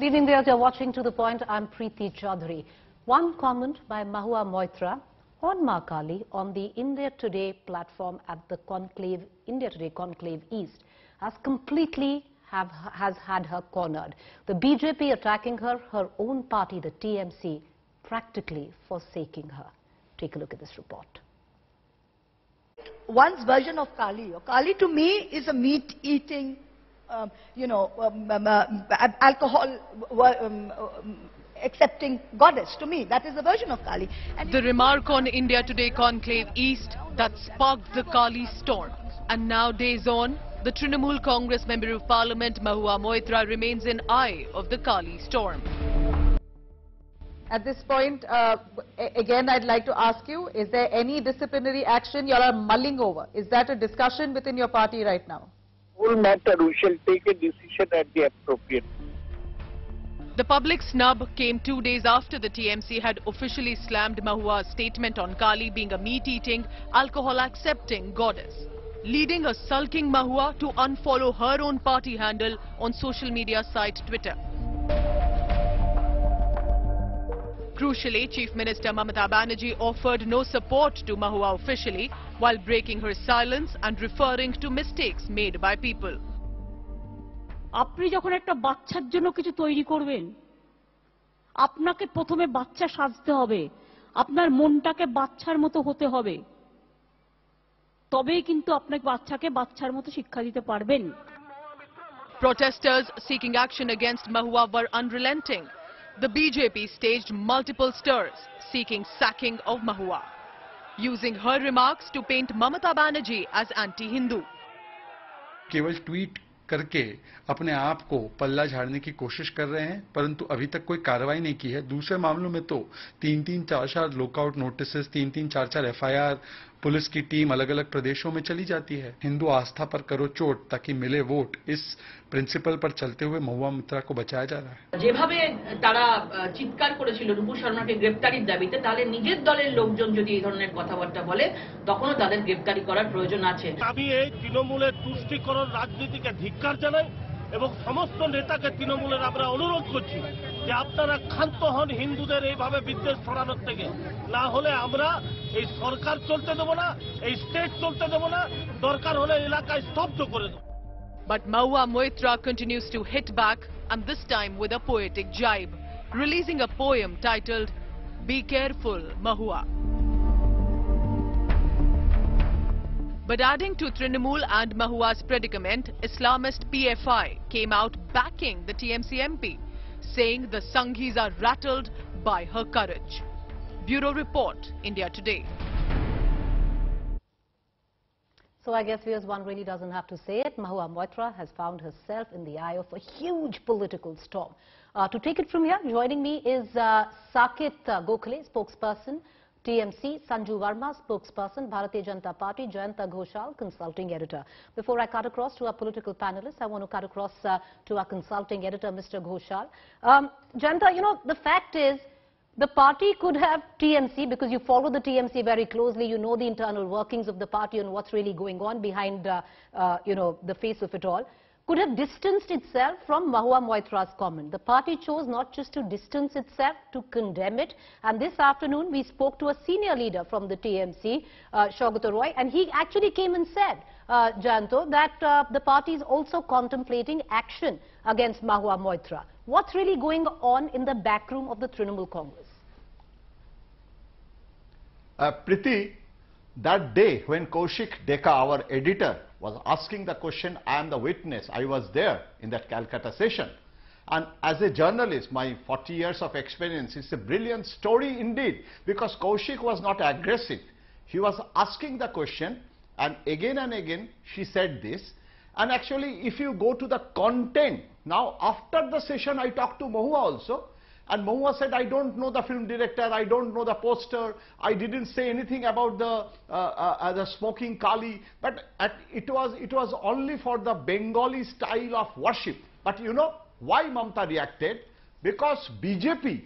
Good evening, viewers. You're watching To The Point. I'm Preeti Chaudhary. One comment by Mahua Moitra on Makali on the India Today platform at the Conclave, India Today Conclave East has completely have, has had her cornered. The BJP attacking her, her own party, the TMC, practically forsaking her. Take a look at this report. one's version of Kali. Kali to me is a meat-eating, um, you know, um, um, uh, alcohol um, um, accepting goddess. To me, that is the version of Kali. And The remark on India Today Conclave East that sparked the Kali storm. And now days on, the Trinamool Congress Member of Parliament Mahua Moitra remains in eye of the Kali storm. At this point, uh, again, I'd like to ask you, is there any disciplinary action you are mulling over? Is that a discussion within your party right now? Whole matter, we shall take a decision at the appropriate The public snub came two days after the TMC had officially slammed Mahua's statement on Kali being a meat-eating, alcohol-accepting goddess, leading a sulking Mahua to unfollow her own party handle on social media site Twitter. Crucially, Chief Minister Mamata Banerjee offered no support to Mahua officially while breaking her silence and referring to mistakes made by people. আপনি যখন একটা বাচ্চার জন্য কিছু তৈরি করবেন আপনাকে প্রথমে বাচ্চা সাজতে হবে আপনার মনটাকে বাচ্চার মতো হতে হবে তবেই কিন্তু আপনাকে বাচ্চাকে বাচ্চার মতো শিক্ষা দিতে পারবেন Protesters seeking action against Mahua were unrelenting. The BJP staged multiple stirs seeking sacking of Mahua, Using her remarks to paint Mamata Banerjee as anti-Hindu. केवल ट्वीट करके अपने आप को पल्ला झाड़ने की कोशिश कर रहे हैं, परंतु अभी तक कोई कार्रवाई नहीं की है दूसरे मामलों में तो तीन तीन चार चार लुकआउट नोटिस तीन तीन चार चार एफआईआर पुलिस की टीम अलग अलग प्रदेशों में चली जाती है हिंदू आस्था पर करो चोट ताकि मिले वोट इस प्रिंसिपल पर चलते हुए महुआ मित्रा को बचाया जा रहा है যেভাবে তারা আহ, চিৎকার করেছিল রূপু শর্মাকে গ্রেপ্তারির দাবিতে তাহলে নিজের দলের লোকজন যদি এই ধরনের কথাবার্তা বলে তখনও তাদের গ্রেপ্তারি করার প্রয়োজন আছে আমি এই তৃণমূলের তুষ্টিকরণ রাজনীতিকে ধিক্কার জানাই এবং সমস্ত নেতাকে তৃণমূলের আমরা অনুরোধ করছি যে আপনারা ক্ষান্ত হন হিন্দুদের এইভাবে বিদ্বেষ ছড়ানোর থেকে না হলে আমরা এই সরকার চলতে দেবো না এই স্টেট চলতে দেবো না দরকার হলে এলাকায় স্তব্ধ করে দেবো But Mahua Moitra continues to hit back and this time with a poetic jibe, releasing a poem titled Be Careful, Mahua. But adding to Trinamool and Mahua's predicament, Islamist PFI came out backing the TMC MP, saying the Sanghis are rattled by her courage. Bureau Report, India Today. So I guess viewers, one really doesn't have to say it. Mahua Moitra has found herself in the eye of a huge political storm. Uh, to take it from here, joining me is uh, Saket uh, Gokhale, spokesperson, TMC, Sanju Verma, spokesperson, Bharatiya Janata Party, Jayanta Ghoshal, consulting editor. Before I cut across to our political panelists, I want to cut across uh, to our consulting editor, Mr. Ghoshal. Um, Jayanta, you know, the fact is, the party could have TMC because you follow the TMC very closely. You know the internal workings of the party and what's really going on behind, uh, uh, you know, the face of it all. Could have distanced itself from Mahua Moitra's comment. The party chose not just to distance itself, to condemn it. And this afternoon, we spoke to a senior leader from the TMC, uh, Roy, and he actually came and said, uh, Janto, that uh, the party is also contemplating action against Mahua Moitra. What's really going on in the backroom of the Trinamool Congress? Uh, Preeti, that day when Kaushik Deka, our editor, was asking the question, I am the witness, I was there in that Calcutta session. And as a journalist, my 40 years of experience is a brilliant story indeed, because Kaushik was not aggressive. He was asking the question, and again and again she said this. And actually, if you go to the content, now after the session I talked to Mahua also, and Mahua said, I don't know the film director, I don't know the poster, I didn't say anything about the, uh, uh, uh, the smoking Kali, but at, it, was, it was only for the Bengali style of worship. But you know why Mamta reacted? Because BJP,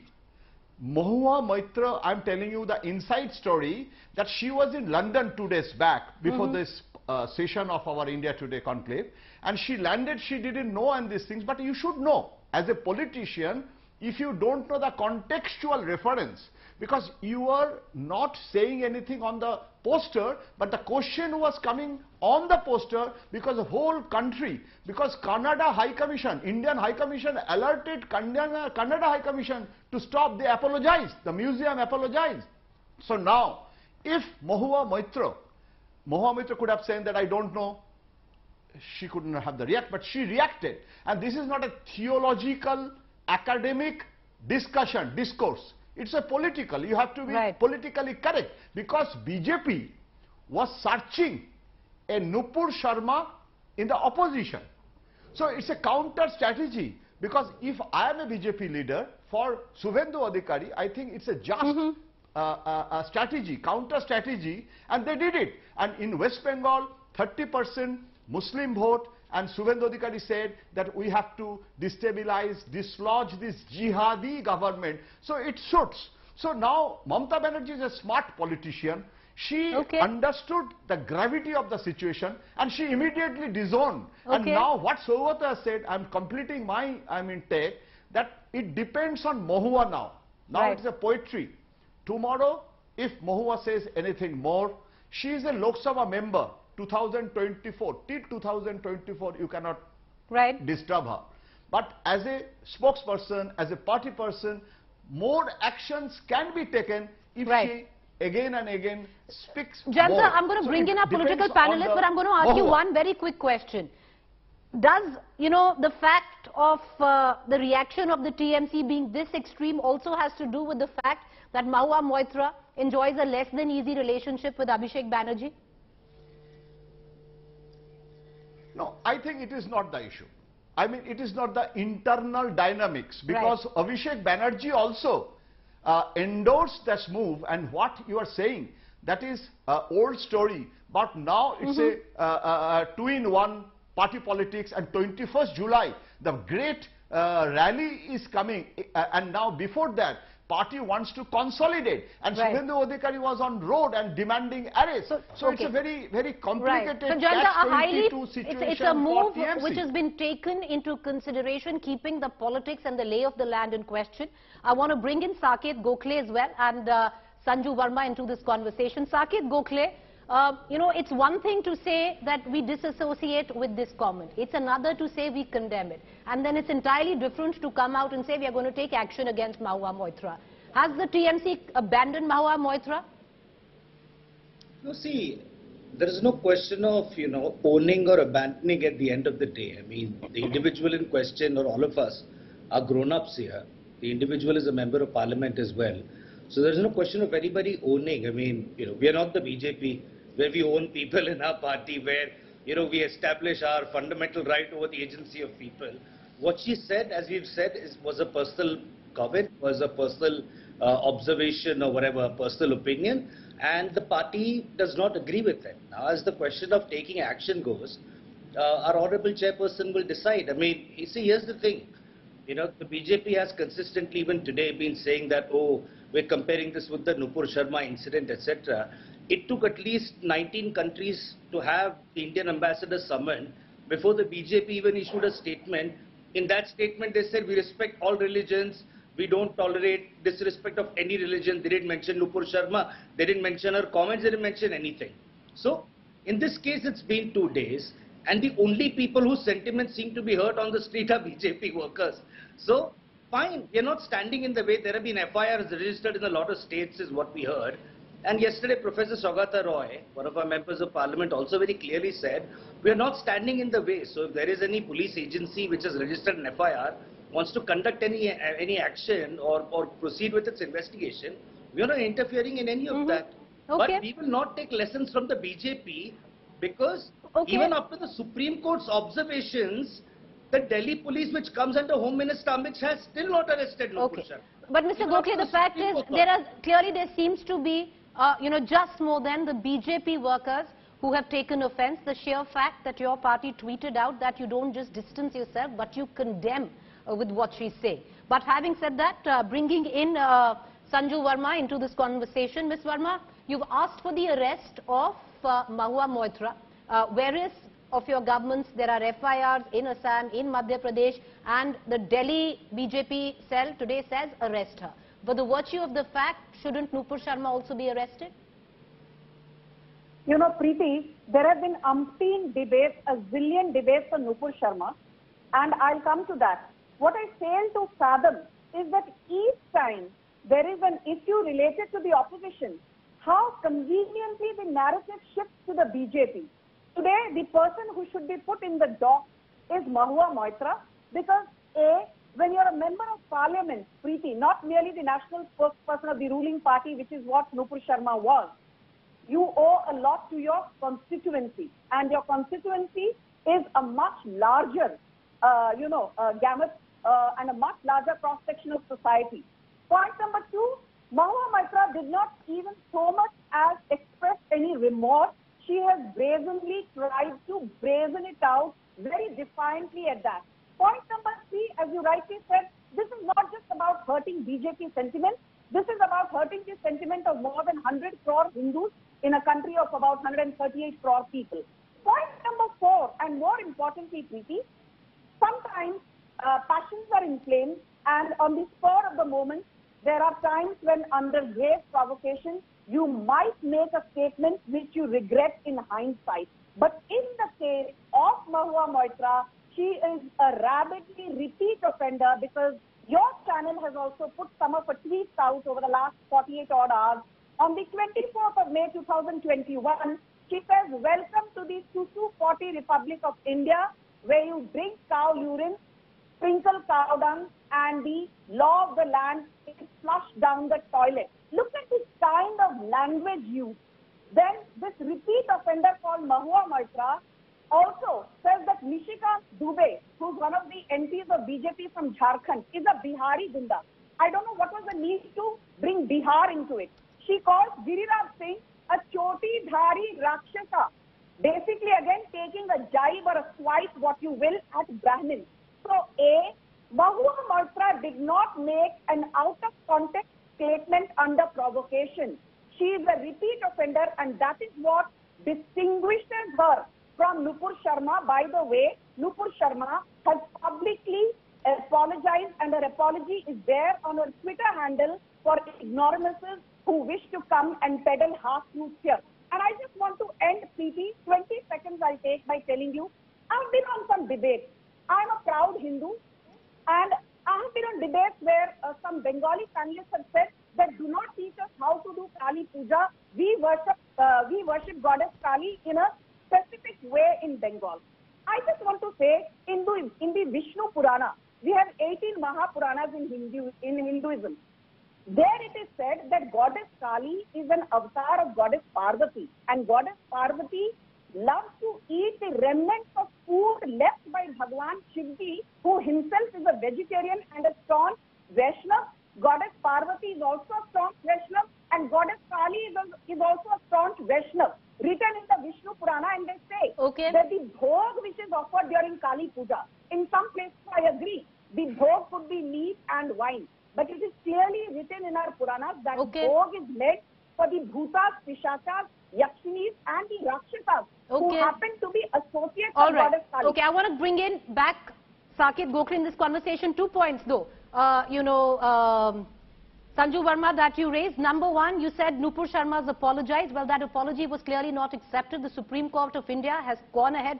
Mahua Maitra, I'm telling you the inside story, that she was in London two days back before this uh, session of our India Today conclave, and she landed, she didn't know and these things, but you should know as a politician, if you don't know the contextual reference, because you are not saying anything on the poster, but the question was coming on the poster because the whole country, because Canada High Commission, Indian High Commission alerted Canada, Canada High Commission to stop, they apologized, the museum apologized. So now, if Mohua Moitra, Mohua Moitra could have said that I don't know, she couldn't have the react, but she reacted. And this is not a theological, academic discussion, discourse. It's a political. You have to be Right. politically correct because BJP was searching a Nupur Sharma in the opposition. So it's a counter strategy because if I am a BJP leader for Suvendu Adhikari, I think it's a just uh, uh, uh, strategy, counter strategy, and they did it. And in West Bengal, 30% Muslim vote, and Suvendu Adhikari said that we have to destabilize, dislodge this jihadi government. So it suits. So now Mamta Banerjee is a smart politician. She Okay. understood the gravity of the situation and she immediately disowned. And now what Saugata said, I'm completing my I mean take, that it depends on Mohua now. Now Right. it's a poetry. Tomorrow, if Mohua says anything more, she is a Lok Sabha member, 2024. Till 2024, you cannot Right. disturb her. But as a spokesperson, as a party person, more actions can be taken if Right. she again and again speaks Janta, more. I'm going to So bring in our political panelists, but I'm going to ask you one very quick question. Does, you know, the fact of uh, the reaction of the TMC being this extreme also has to do with the fact that Mahua Moitra enjoys a less than easy relationship with Abhishek Banerjee? No, I think it is not the issue. I mean, it is not the internal dynamics because Abhishek Banerjee also uh, endorsed this move and what you are saying, that is uh, old story. But now it's a uh, uh, two-in-one party politics and 21st July, the great uh, rally is coming uh, and now before that, party wants to consolidate and Right. Subhendu Adhikari was on road and demanding arrest. So, So- it's a okay. very, very Right. complicated So, Janta, a highly, catch-22 it's, situation it's a move which has been taken into consideration, keeping the politics and the lay of the land in question. I want to bring in Saket Gokhale as well and uh, Sanju Verma into this conversation. Saket Gokhale, uh, you know, it's one thing to say that we disassociate with this comment. It's another to say we condemn it. And then it's entirely different to come out and say we are going to take action against Mahua Moitra. Has the TMC abandoned Mahua Moitra? No, see, there is no question of, you know, owning or abandoning at the end of the day. I mean, the individual in question or all of us are grown-ups here. The individual is a member of parliament as well. So there is no question of anybody owning. I mean, you know, we are not the BJP where we own people in our party, where, you know, we establish our fundamental right over the agency of people. What she said, as we've said, is, was a personal comment, was a personal uh, observation or whatever, personal opinion, and the party does not agree with it. Now, as the question of taking action goes, uh, our honorable chairperson will decide. I mean, you see, here's the thing. You know, the BJP has consistently, even today, been saying that, oh, we're comparing this with the Nupur Sharma incident, etc. It took at least 19 countries to have the Indian ambassador summoned before the BJP even issued a statement. In that statement, they said, we respect all religions, we don't tolerate disrespect of any religion. They didn't mention Nupur Sharma, they didn't mention her comments, they didn't mention anything. So, in this case, it's been two days, and the only people whose sentiments seem to be heard on the street are BJP workers. So, fine, we are not standing in the way. There have been FIRs registered in a lot of states, is what we heard. And yesterday, Professor Saugata Roy, one of our members of parliament, also very clearly said, we are not standing in the way. So, if there is any police agency which has registered an FIR, wants to conduct any any action or, or proceed with its investigation, we are not interfering in any of mm-hmm. that. Okay. But we will not take lessons from the BJP because Okay. even after the Supreme Court's observations, the Delhi police, which comes under Home Minister Amit Shah, has still not arrested Nupur Okay. But Mr. Gokhale, the fact is, there are clearly there seems to be, uh, you know, just more than the BJP workers who have taken offence. The sheer fact that your party tweeted out that you don't just distance yourself, but you condemn uh, with what she saying. But having said that, uh, bringing in uh, Sanju Verma into this conversation, Ms. Verma, you've asked for the arrest of uh, Mahua Moitra, uh, whereas of your governments, there are FIRs in Assam, in Madhya Pradesh, and the Delhi BJP cell today says arrest her. But the virtue of the fact, shouldn't Nupur Sharma also be arrested? You know, Preeti, there have been umpteen debates, a zillion debates on Nupur Sharma, and I'll come to that. What I fail to fathom is that each time there is an issue related to the opposition, how conveniently the narrative shifts to the BJP. Today, the person who should be put in the dock is Mahua Moitra because A, when you're a member of parliament, Preeti, not merely the national spokesperson of the ruling party, which is what Nupur Sharma was, you owe a lot to your constituency. And your constituency is a much larger, uh, you know, uh, gamut uh, and a much larger cross-section of society. Point number two, Mahua Maitra did not even so much as express any remorse. She has brazenly tried to brazen it out very defiantly at that. Point number three, as you rightly said, this is not just about hurting BJP sentiment. This is about hurting the sentiment of more than 100 crore Hindus in a country of about 138 crore people. Point number four, and more importantly, Preeti, sometimes uh, passions are inflamed and on the spur of the moment, there are times when under grave provocation, you might make a statement which you regret in hindsight. But in the case of Mahua Moitra, she is a rabidly repeat offender because your channel has also put some of her tweets out over the last 48 odd hours. On the 24th of May 2021, she says, welcome to the Susu 40 Republic of India, where you drink cow urine, sprinkle cow dung, and the law of the land is flushed down the toilet. Look at this kind of language used. Then this repeat offender called Mahua Maitra also says that Nishikant Dubey, who's one of the MPs of BJP from Jharkhand, is a Bihari Gunda. I don't know what was the need to bring Bihar into it. She calls Giriraj Singh a Choti Dhari Rakshasa. Basically, again, taking a jibe or a swipe, what you will, at Brahmin. So, A, Mahua Maitra did not make an out of context statement under provocation. She is a repeat offender, and that is what distinguishes her from Nupur Sharma. By the way, Nupur Sharma has publicly apologized, and her apology is there on her Twitter handle for ignoramuses who wish to come and peddle half-truths here. And I just want to end, Preeti, 20 seconds I'll take by telling you, I've been on some debates. I'm a proud Hindu, and I have been on debates where uh, some Bengali panelists have said that do not teach us how to do Kali Puja. We worship, uh, we worship goddess Kali in a specific way in Bengal. I just want to say, in the, in the Vishnu Purana, we have 18 Mahapuranas in, Hindu, in Hinduism. There it is said that goddess Kali is an avatar of goddess Parvati, and goddess Parvati loves to eat the remnants of food left by Bhagwan Shivji, who himself is a vegetarian and a staunch Vaishnav. Goddess Parvati is also a staunch Vaishnav, and goddess Kali is, also a staunch Vaishnav. Written in the Vishnu Purana, and they say okay. that the bhog which is offered during Kali Puja, in some places I agree, the bhog could be meat and wine. But it is clearly written in our Puranas that Okay. bhog is meant for the bhutas, pishachas, yakshinis, and the rakshasas who Okay. happen to be associates All of right. goddess Kali. Okay, I want to bring in back Saket Gokhale in this conversation. Two points though. Uh, you know, um, Sanju Verma, that you raised. Number one, you said Nupur Sharma's apologized. Well, that apology was clearly not accepted. The Supreme Court of India has gone ahead,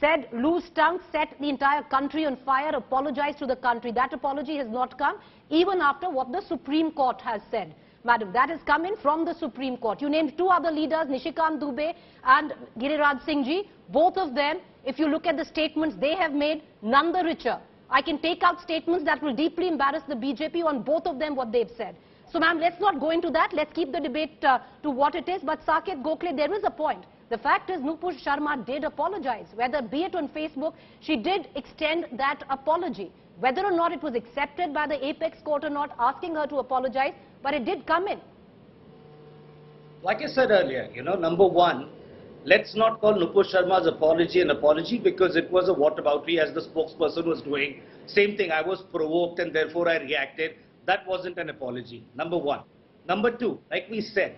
said loose tongue, set the entire country on fire, apologized to the country. That apology has not come, even after what the Supreme Court has said. Madam, that has come in from the Supreme Court. You named two other leaders, Nishikant Dubey and Giriraj Singh Ji. Both of them, if you look at the statements they have made, none the richer. I can take out statements that will deeply embarrass the BJP on both of them, what they've said. So, ma'am, let's not go into that. Let's keep the debate uh, to what it is. But, Saket Gokhale, there is a point. The fact is, Nupur Sharma did apologize. Whether be it on Facebook, she did extend that apology. Whether or not it was accepted by the apex court or not, asking her to apologize, but it did come in. Like I said earlier, you know, number one, let's not call Nupur Sharma's apology an apology because it was a whataboutery as the spokesperson was doing. Same thing, I was provoked and therefore I reacted. That wasn't an apology, number one. Number two, like we said,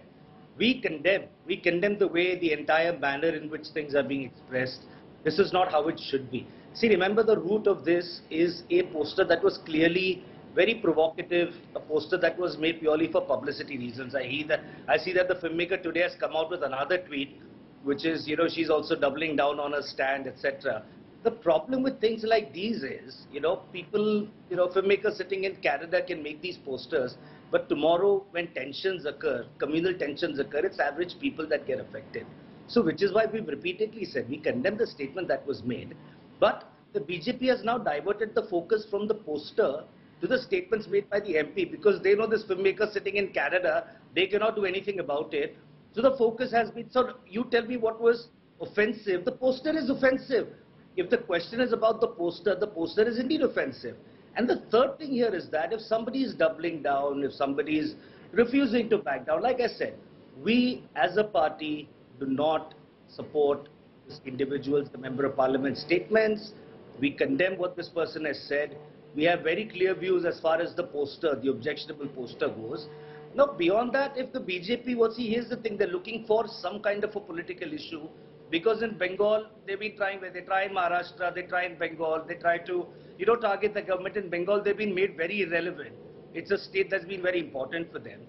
we condemn, we condemn the way the entire manner in which things are being expressed. This is not how it should be. See, remember the root of this is a poster that was clearly very provocative, a poster that was made purely for publicity reasons. I, I see that the filmmaker today has come out with another tweet, which is, you know, she's also doubling down on her stand, etc. The problem with things like these is, you know, people, you know, filmmakers sitting in Canada can make these posters, but tomorrow when tensions occur, communal tensions occur, it's average people that get affected. So which is why we've repeatedly said we condemn the statement that was made, but the BJP has now diverted the focus from the poster to the statements made by the MP because they know this filmmaker sitting in Canada, they cannot do anything about it. So the focus has been, so you tell me what was offensive. The poster is offensive. If the question is about the poster, the poster is indeed offensive. And the third thing here is that if somebody is doubling down, if somebody is refusing to back down, like I said, we as a party do not support this individual's, the member of parliament statements. We condemn what this person has said. We have very clear views as far as the poster, the objectionable poster goes. Now, beyond that, if the BJP was, see, here's the thing, they're looking for some kind of a political issue because in Bengal, they've been trying, they try in Maharashtra, they try in Bengal, they try to, you know, target the government in Bengal, they've been made very irrelevant. It's a state that's been very important for them.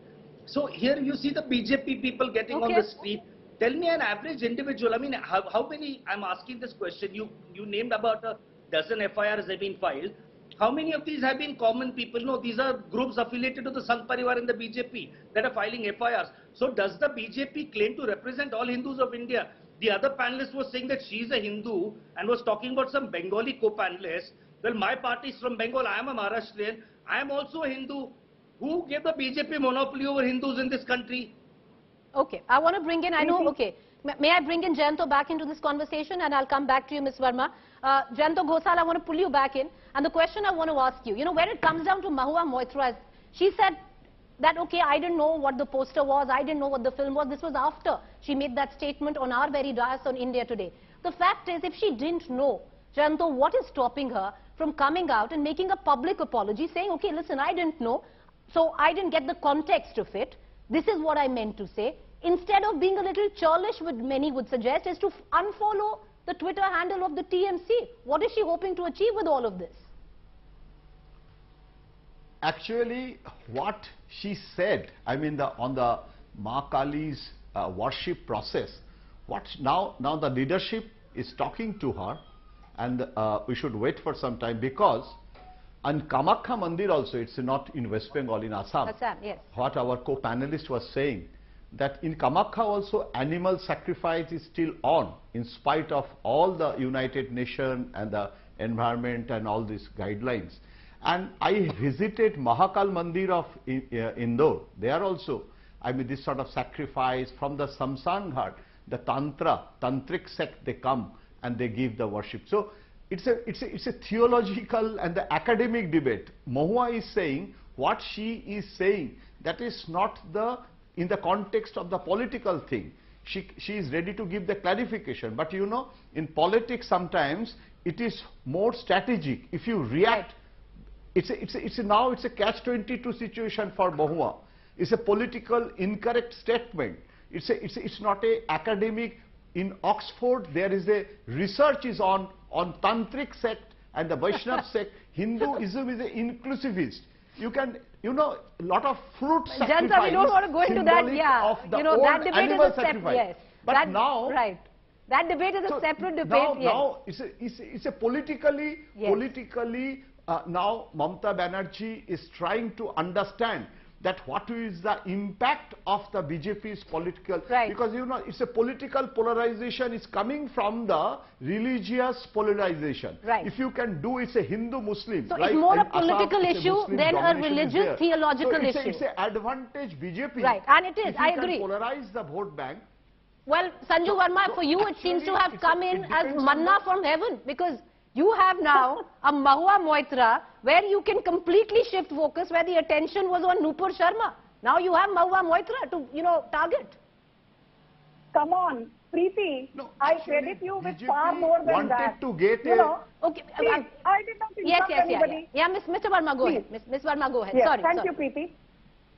So here you see the BJP people getting on the street. Tell me an average individual, I mean, how, how many, I'm asking this question, you, you named about a dozen FIRs have been filed. How many of these have been common people? No, these are groups affiliated to the Sangh Parivar and the BJP that are filing FIRs. So does the BJP claim to represent all Hindus of India? The other panelist was saying that she's a Hindu and was talking about some Bengali co-panelist. Well, my party is from Bengal. I am a Maharashtrian. I am also a Hindu. Who gave the BJP monopoly over Hindus in this country? Okay, I want to bring in, I know, okay. May may I bring in Jayanto back into this conversation and I'll come back to you, Ms. Verma. Uh, Jayanto Ghoshal, I want to pull you back in. And the question I want to ask you, you know, when it comes down to Mahua Moitra, she said that, okay, I didn't know what the poster was, I didn't know what the film was. This was after she made that statement on our very dais on India Today. The fact is, if she didn't know, Jayanto, what is stopping her from coming out and making a public apology saying, okay, listen, I didn't know, so I didn't get the context of it. This is what I meant to say. Instead of being a little churlish, what many would suggest, is to unfollow the Twitter handle of the TMC. What is she hoping to achieve with all of this? actually what she said, I mean the, on the Ma Kali's uh, worship process, what now, now the leadership is talking to her and uh, we should wait for some time because on Kamakhya Mandir also, it's not in West Bengal, in Assam. Assam, yes. What our co-panelist was saying, that in Kamakhya also animal sacrifice is still on in spite of all the United Nations and the environment and all these guidelines. And I visited Mahakal Mandir of uh, Indore. There also, I mean, this sort of sacrifice from the Samsan Ghat, the Tantra, Tantric sect, they come and they give the worship. So it's a, it's a, it's a theological and the academic debate. Mahua is saying what she is saying, that is not the, in the context of the political thing. She, she is ready to give the clarification. But you know, in politics sometimes it is more strategic. If you react, it's a, it's a, it's a, now it's a catch-22 situation for Mahua. It's a political incorrect statement. It's a, it's it's not a academic. In Oxford, there is a research is on on tantric sect and the Vaishnav sect. Hinduism is an inclusivist. You can, you know, a lot of fruit Janta, sacrifice. we don't want to go into that. Yeah, you know that debate is a separate. Yes, But that, now, right, that debate is a separate debate. Now, yes. now it's a, it's a, it's a politically, Yes. politically, uh, now Mamta Banerjee is trying to understand that what is the impact of the BJP's political, Right. because you know, it's a political polarization is coming from the religious polarization. Right. If you can do, it's a Hindu-Muslim. So it's more in a political Assam, issue Muslim than a religious theological so it's issue. A, it's an advantage BJP. Right, and it is, If you I can agree. polarize the vote bank, Well, Sanju Verma, so for you it seems to have come a- in as manna from heaven because you have now a Mahua Moitra where you can completely shift focus where the attention was on Nupur Sharma. Now you have Mahua Moitra to, you know, target. Come on, Preeti, No, I actually, credit you with BJP far more than wanted that. to get you a- know, Okay. see, uh, I did not yes, insult yes, yeah, yeah. Yeah, Miss, Mr. Verma, go ahead. Please. Miss, Miss Verma, go ahead. Yes, sorry, thank sorry. you, Preeti.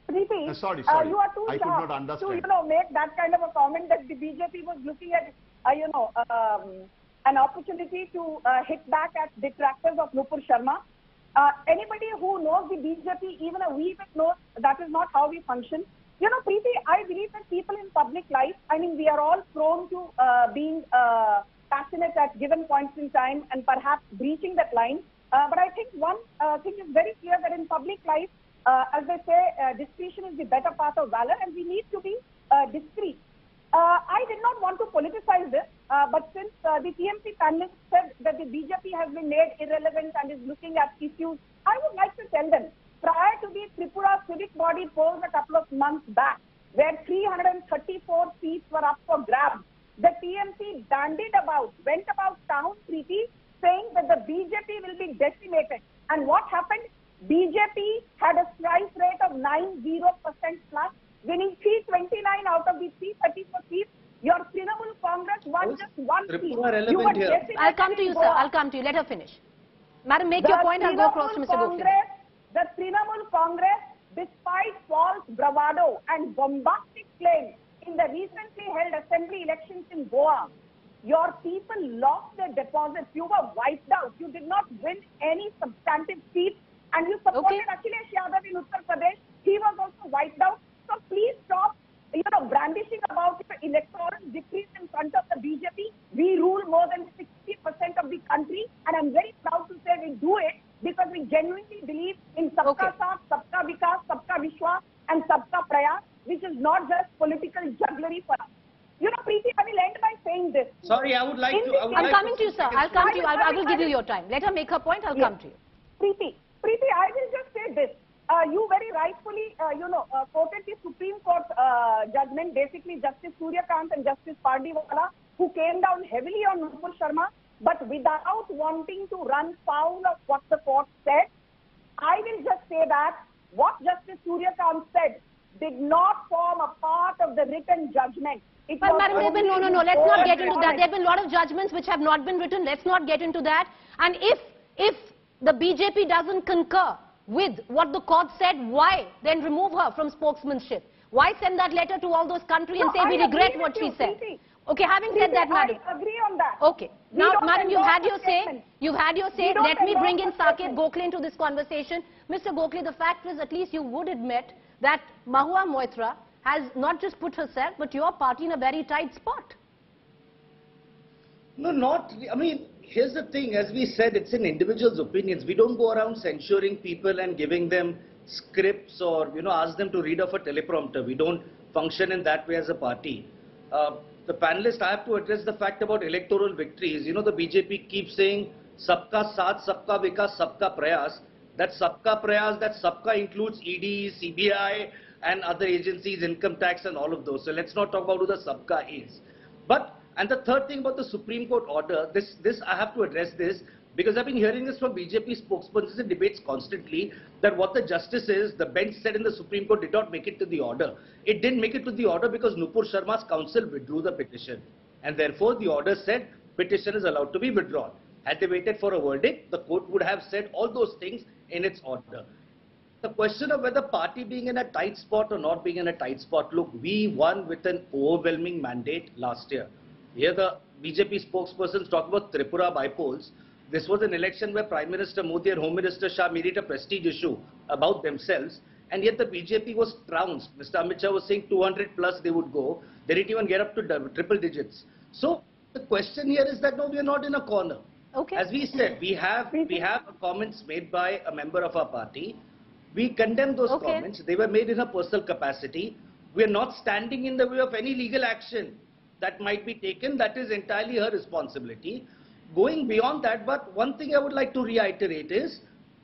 Preeti, Uh, sorry, uh, you are too I could not understand. to, you know, make that kind of a comment that the BJP was looking at, uh, you know, um, an opportunity to uh, hit back at detractors of Nupur Sharma. Uh, anybody who knows the BJP even a wee bit knows that is not how we function. You know, Preeti, I believe that people in public life, I mean, we are all prone to uh, being uh, passionate at given points in time and perhaps breaching that line. Uh, but I think one uh, thing is very clear that in public life, as they say, discretion is the better path of valor, and we need to be discreet. Uh, I did not want to politicize this, uh, but since uh, the TMC panelists said that the BJP has been made irrelevant and is looking at issues, I would like to tell them, prior to the Tripura civic body polls a couple of months back, where 334 seats were up for grabs, the TMC bandied about, went about town, Preeti, saying that the BJP will be decimated. And what happened? BJP had a strike rate of 90% plus, winning 329 out of the 334 seats. Your Trinamool Congress won just one seat. Tripura You were relevant here? I'll come to you, sir. I'll come to you. Let her finish. Madam, make The your point. I'll go across to Mr. Gokhale. Congress, the Trinamool Congress, despite false bravado and bombastic claims in the recently held assembly elections in Goa, your people lost their deposits. You were wiped out. You did not win any substantive seats, and you supported Akhilesh Yadav in Uttar Pradesh. He was also wiped out. So please stop, you know, brandishing about your electoral victories in front of the BJP. We rule more than 60% of the country, and I'm very proud to say we do it because we genuinely believe in Sabka Saath, Sabka Vikas, Sabka Vishwas, and Sabka Prayas, which is not just political jugglery for us. You know, Preeti, I will end by saying this. Sorry, I would like In to. the- I would I'm like coming to, to you, sir. I'll come to you. I, I will give you your time. Let her make her point. I'll Yes. come to you. Preeti, Preeti, I will just say this. Uh, you very rightfully, uh, you know, uh, quoted the Supreme Court uh, judgment, basically Justice Surya Kant and Justice Pardiwala, who came down heavily on Nupur Sharma, but without wanting to run foul of what the court said. I will just say that what Justice Surya Kant said did not form a part of the written judgment. It was madam, there's been, no, no, no, let's not get into that. There have been a lot of judgments which have not been written. Let's not get into that. And if, if the BJP doesn't concur with what the court said, why then remove her from spokesmanship? Why send that letter to all those countries and say I we regret what with she said? Preeti. Okay, having said Preeti, that, madam. I agree on that. Okay. We Now, madam, you've had the your say. You've had your say. Let me bring in endorse the Saket. Gokhale into this conversation. Mr. Gokhale, the fact is at least you would admit that Mahua Moitra has not just put herself but your party in a very tight spot. No, not. re- I mean, here's the thing. As we said, it's in individuals' opinions. We don't go around censuring people and giving them scripts or you know ask them to read off a teleprompter. We don't function in that way as a party. Uh, the panelists, I have to address the fact about electoral victories. You know, the BJP keeps saying "Sabka Saath, Sabka Vikas, Sabka Prayas." That Sabka Prayas, that Sabka includes ED, CBI, and other agencies, income tax, and all of those. So let's not talk about who the Sabka is. But and the third thing about the Supreme Court order, this this I have to address this because I've been hearing this from BJP spokespersons in debates constantly that what the justice is, the bench said in the Supreme Court did not make it to the order. It didn't make it to the order because Nupur Sharma's counsel withdrew the petition, and therefore the order said petition is allowed to be withdrawn. Had they waited for a verdict, the court would have said all those things in its order. The question of whether party being in a tight spot or not being in a tight spot, look, we won with an overwhelming mandate last year. Here the BJP spokespersons talk about Tripura bypolls. This was an election where Prime Minister Modi and Home Minister Shah made it a prestige issue about themselves. And yet the BJP was trounced. Mr. Amit Shah was saying 200 plus they would go. They didn't even get up to triple digits. So the question here is that no, we are not in a corner. Okay. As we said, we have we have comments made by a member of our party. We condemn those Okay. comments. They were made in her personal capacity. We are not standing in the way of any legal action that might be taken. That is entirely her responsibility. Going beyond that, but one thing I would like to reiterate is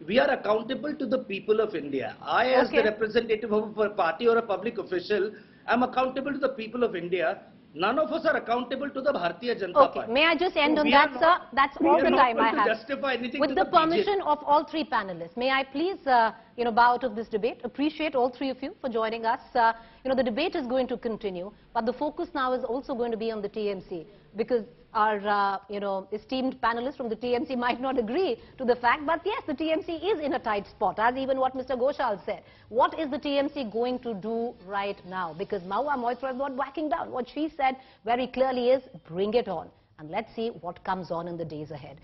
we are accountable to the people of India. I, as the representative of a party or a public official, am accountable to the people of India. None of us are accountable to the Bharatiya Janata Okay, Party. may I just end So on that, sir? That's all the time I have. justify anything With to the the BJP. permission of all three panelists, may I please, uh, you know, bow out of this debate? Appreciate all three of you for joining us. Uh, you know, the debate is going to continue, but the focus now is also going to be on the TMC because our, uh, you know, esteemed panelists from the TMC might not agree to the fact, but yes, the TMC is in a tight spot, as even what Mr. Ghoshal said. What is the TMC going to do right now? Because Mahua Moitra is not backing down. What she said very clearly is, bring it on. And let's see what comes on in the days ahead.